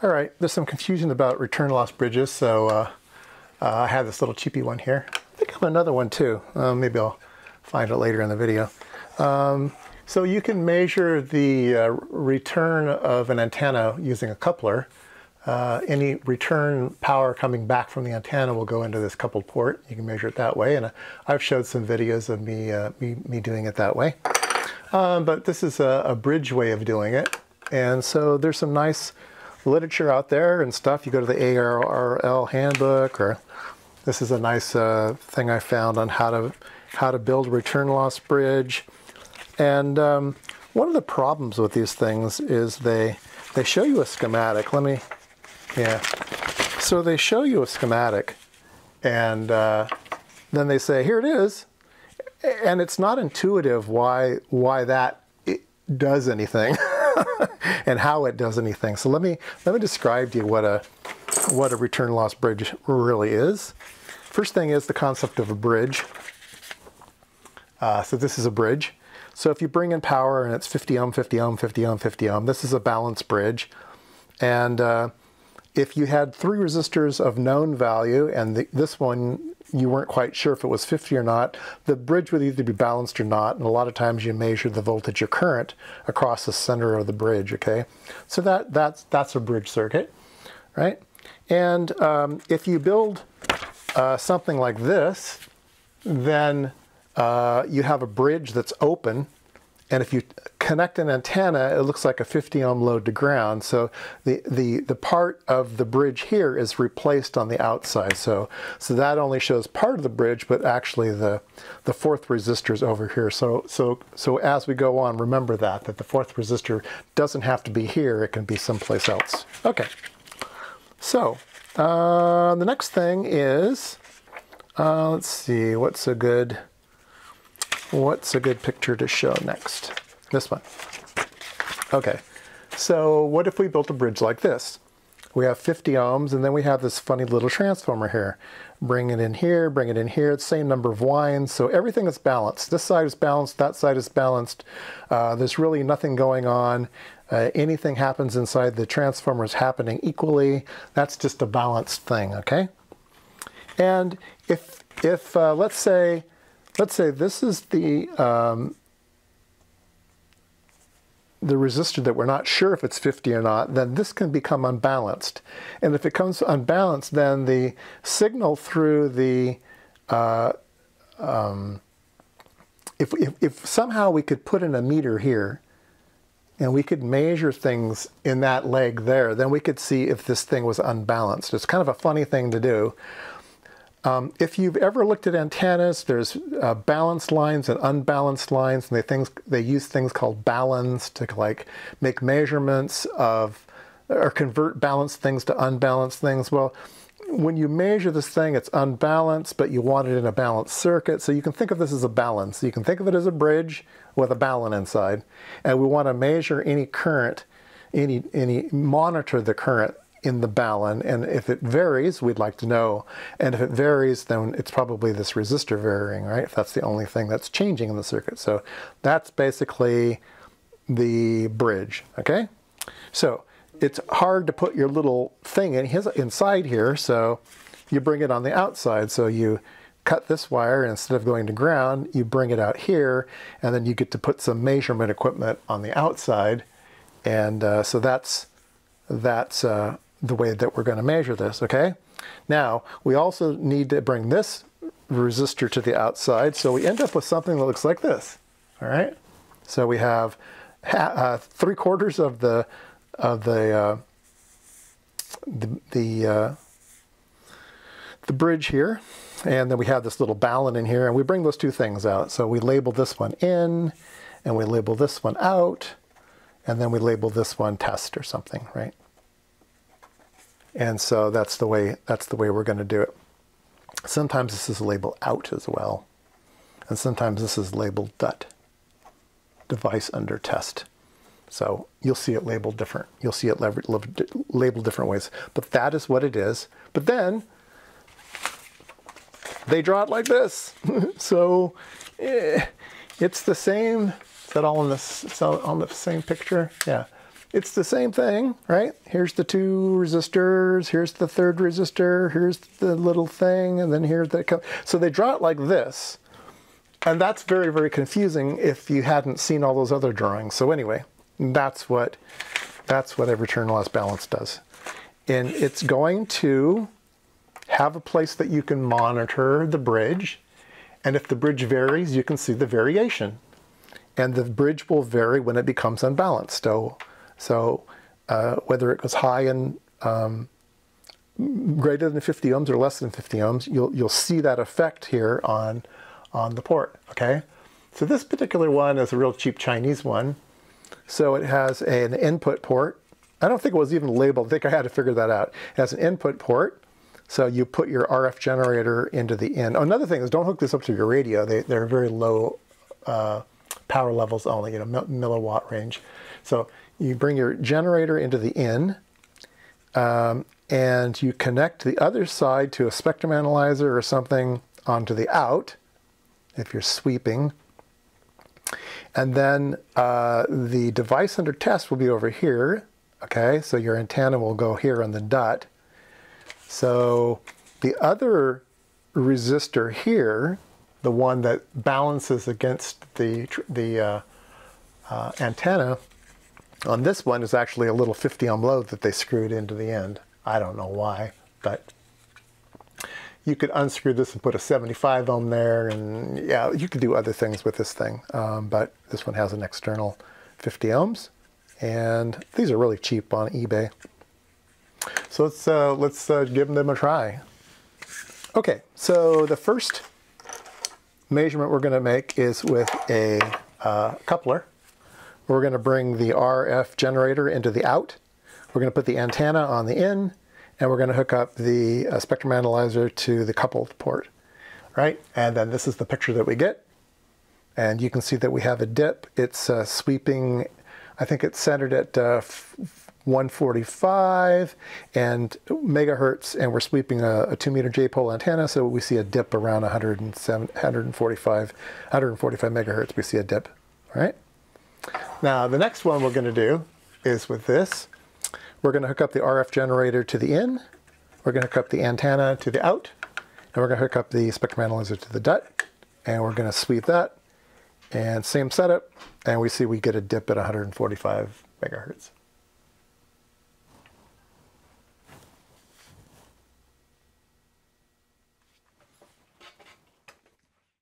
All right, there's some confusion about return loss bridges, so uh, uh, I have this little cheapy one here. I think I have another one too. Uh, maybe I'll find it later in the video. Um, so you can measure the uh, return of an antenna using a coupler. Uh, any return power coming back from the antenna will go into this coupled port. You can measure it that way, and uh, I've showed some videos of me, me, me, doing it that way. Um, but this is a, a bridge way of doing it. And so there's some nice literature out there and stuff. You go to the ARRL handbook, or this is a nice uh, thing I found on how to how to build a return loss bridge. And um, one of the problems with these things is they they show you a schematic. Let me, yeah. So they show you a schematic, and uh, then they say, here it is, and it's not intuitive why why that does anything. and how it does anything. So let me let me describe to you what a what a return loss bridge really is. First thing is the concept of a bridge. Uh, so this is a bridge. So if you bring in power and it's 50 ohm, 50 ohm, 50 ohm, 50 ohm, this is a balanced bridge. And uh, if you had three resistors of known value and the, this one you weren't quite sure if it was 50 or not, the bridge would either be balanced or not, and a lot of times you measure the voltage or current across the center of the bridge, okay? So that, that's, that's a bridge circuit, right? And um, if you build uh, something like this, then uh, you have a bridge that's open, and if you connect an antenna, it looks like a 50 ohm load to ground. So the, the, the part of the bridge here is replaced on the outside. So, so that only shows part of the bridge, but actually the, the fourth resistor is over here. So, so, so as we go on, remember that, that the fourth resistor doesn't have to be here. It can be someplace else. Okay. So uh, the next thing is, uh, let's see, what's a good, what's a good picture to show next? This one. Okay, so what if we built a bridge like this? We have 50 ohms and then we have this funny little transformer here. Bring it in here, bring it in here, it's same number of wines, so everything is balanced. This side is balanced, that side is balanced. Uh, there's really nothing going on. Uh, anything happens inside the transformer is happening equally. That's just a balanced thing, okay? And if, if uh, let's say, let's say this is the um, the resistor that we're not sure if it's 50 or not, then this can become unbalanced. And if it comes unbalanced, then the signal through the, uh, um, if, if, if somehow we could put in a meter here, and we could measure things in that leg there, then we could see if this thing was unbalanced. It's kind of a funny thing to do. Um, if you've ever looked at antennas, there's uh, balanced lines and unbalanced lines, and they things they use things called baluns to like make measurements of or convert balanced things to unbalanced things. Well, when you measure this thing, it's unbalanced, but you want it in a balanced circuit. So you can think of this as a balun. You can think of it as a bridge with a balun inside, and we want to measure any current, any any monitor the current in the balun and if it varies we'd like to know. And if it varies then it's probably this resistor varying right? If that's the only thing that's changing in the circuit. So that's basically the bridge okay? So it's hard to put your little thing in his inside here so you bring it on the outside. So you cut this wire instead of going to ground you bring it out here and then you get to put some measurement equipment on the outside. And uh, so that's that's uh, the way that we're going to measure this, okay? Now, we also need to bring this resistor to the outside, so we end up with something that looks like this, all right? So we have uh, three quarters of the of the uh, the the, uh, the bridge here, and then we have this little balun in here, and we bring those two things out. So we label this one in, and we label this one out, and then we label this one test or something, right? And so that's the way that's the way we're going to do it. Sometimes this is labeled out as well. And sometimes this is labeled DUT, device under test. So you'll see it labeled different. You'll see it labeled different ways. But that is what it is. But then they draw it like this. so eh, it's the same. Is that all in this? on the same picture? Yeah. It's the same thing, right? Here's the two resistors, here's the third resistor, here's the little thing, and then here's the... So they draw it like this, and that's very, very confusing if you hadn't seen all those other drawings. So anyway, that's what, that's what a return loss balance does. And it's going to have a place that you can monitor the bridge, and if the bridge varies, you can see the variation. And the bridge will vary when it becomes unbalanced. So so uh, whether it goes high and um, greater than 50 ohms or less than 50 ohms, you'll, you'll see that effect here on, on the port, okay? So this particular one is a real cheap Chinese one. So it has an input port. I don't think it was even labeled. I think I had to figure that out. It has an input port. So you put your RF generator into the in. Oh, another thing is don't hook this up to your radio. They, they're very low uh, power levels only, you know, milliwatt range. So you bring your generator into the in, um, and you connect the other side to a spectrum analyzer or something onto the out, if you're sweeping. And then uh, the device under test will be over here. Okay, so your antenna will go here on the DUT. So the other resistor here, the one that balances against the, the uh, uh, antenna, on this one is actually a little 50 ohm load that they screwed into the end. I don't know why, but you could unscrew this and put a 75 ohm there and yeah, you could do other things with this thing. Um, but this one has an external 50 ohms and these are really cheap on eBay. So let's, uh, let's uh, give them a try. Okay, so the first measurement we're gonna make is with a uh, coupler. We're going to bring the RF generator into the out. We're going to put the antenna on the in, and we're going to hook up the uh, spectrum analyzer to the coupled port, right? And then this is the picture that we get. And you can see that we have a dip. It's uh, sweeping, I think it's centered at uh, 145 and megahertz, and we're sweeping a, a two meter J-pole antenna, so we see a dip around 107, 145, 145 megahertz, we see a dip, right? Now the next one we're going to do is with this. We're going to hook up the RF generator to the in, we're going to hook up the antenna to the out, and we're going to hook up the spectrum analyzer to the DUT, and we're going to sweep that, and same setup, and we see we get a dip at 145 megahertz.